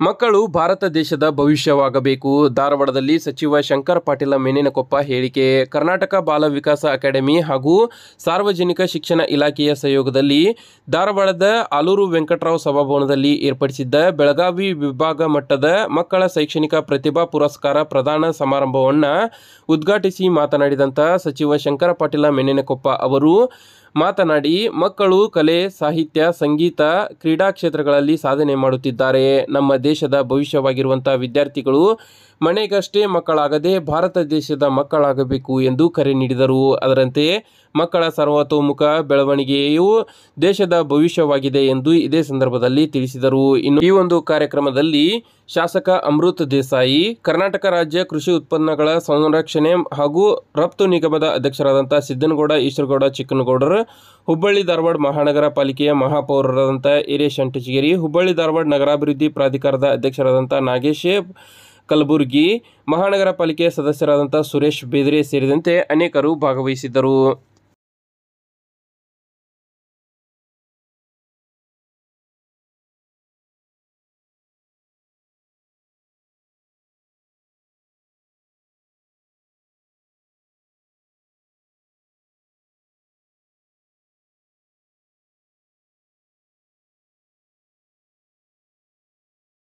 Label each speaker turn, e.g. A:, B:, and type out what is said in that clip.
A: ಮಕ್ಕಳು ಭಾರತ ದೇಶದ ಭವಿಷ್ಯವಾಗಬೇಕು. ಧಾರವಾಡದಲ್ಲಿ ಸಚಿವ ಶಂಕರ್ ಪಾಟೀಲ ಮೇನಿನಕೊಪ್ಪ ಹೇಳಿಕೆ, ಕರ್ನಾಟಕ ಬಾಲ ವಿಕಾಸ ಅಕಾಡೆಮಿ ಹಾಗೂ ಸಾರ್ವಜನಿಕ ಶಿಕ್ಷಣ ಇಲಾಖೆಯ ಸಹಯೋಗದಲ್ಲಿ ಧಾರವಾಡದ ಆಲೂರು ವೆಂಕಟರಾವ್ ಸಭಾಭವನದಲ್ಲಿ ಏರ್ಪಡಿಸಿದ್ದ ಬೆಳಗಾವಿ ವಿಭಾಗ ಮಟ್ಟದ ಮಕ್ಕಳ ಶೈಕ್ಷಣಿಕ ಪ್ರತಿಭಾ ಪುರಸ್ಕಾರ ಪ್ರದಾನ ಸಮಾರಂಭವನ್ನು ಉದ್ಘಾಟಿಸಿ ಮಾತನಾಡಿದಂಥ ಸಚಿವ ಶಂಕರ ಪಾಟೀಲ ಮೇನಿನಕೊಪ್ಪ ಅವರು ಮಾತನಾಡಿ ಮಕ್ಕಳು, ಕಲೆ, ಸಾಹಿತ್ಯ, ಸಂಗೀತ ಕ್ರೀಡಾ ಕ್ಷೇತ್ರಗಳಲ್ಲಿ ಸಾಧನೆ ಮಾಡುತ್ತಿದ್ದಾರೆ. ನಮ್ಮ ದೇಶದ ಭವಿಷ್ಯವಾಗಿರುವಂಥ ವಿದ್ಯಾರ್ಥಿಗಳು ಮನೆಗಷ್ಟೇ ಮಕ್ಕಳಾಗದೆ ಭಾರತ ದೇಶದ ಮಕ್ಕಳಾಗಬೇಕು ಎಂದು ಕರೆ ನೀಡಿದರು. ಅದರಂತೆ ಮಕ್ಕಳ ಸರ್ವತೋಮುಖ ಬೆಳವಣಿಗೆಯು ದೇಶದ ಭವಿಷ್ಯವಾಗಿದೆ ಎಂದು ಇದೇ ಸಂದರ್ಭದಲ್ಲಿ ತಿಳಿಸಿದರು. ಇನ್ನು ಈ ಒಂದು ಕಾರ್ಯಕ್ರಮದಲ್ಲಿ ಶಾಸಕ ಅಮೃತ್ ದೇಸಾಯಿ, ಕರ್ನಾಟಕ ರಾಜ್ಯ ಕೃಷಿ ಉತ್ಪನ್ನಗಳ ಸಂರಕ್ಷಣೆ ಹಾಗೂ ರಫ್ತು ನಿಗಮದ ಅಧ್ಯಕ್ಷರಾದಂಥ ಸಿದ್ದನಗೌಡ, ಈಶ್ವರಗೌಡ, ಚಿಕ್ಕನಗೌಡರು, ಹುಬ್ಬಳ್ಳಿ ಧಾರವಾಡ ಮಹಾನಗರ ಪಾಲಿಕೆಯ ಮಹಾಪೌರರಾದಂಥ ಹಿರೇಶ್ ಅಂಟಚಗಿರಿ ಹುಬ್ಬಳ್ಳಿ ಧಾರವಾಡ ನಗರಾಭಿವೃದ್ಧಿ ಪ್ರಾಧಿಕಾರದ ಅಧ್ಯಕ್ಷರಾದಂಥ ನಾಗೇಶ್ ಕಲಬುರ್ಗಿ, ಮಹಾನಗರ ಪಾಲಿಕೆಯ ಸದಸ್ಯರಾದಂಥ ಸುರೇಶ್ ಬೇದ್ರೆ ಸೇರಿದಂತೆ ಅನೇಕರು ಭಾಗವಹಿಸಿದ್ದರು.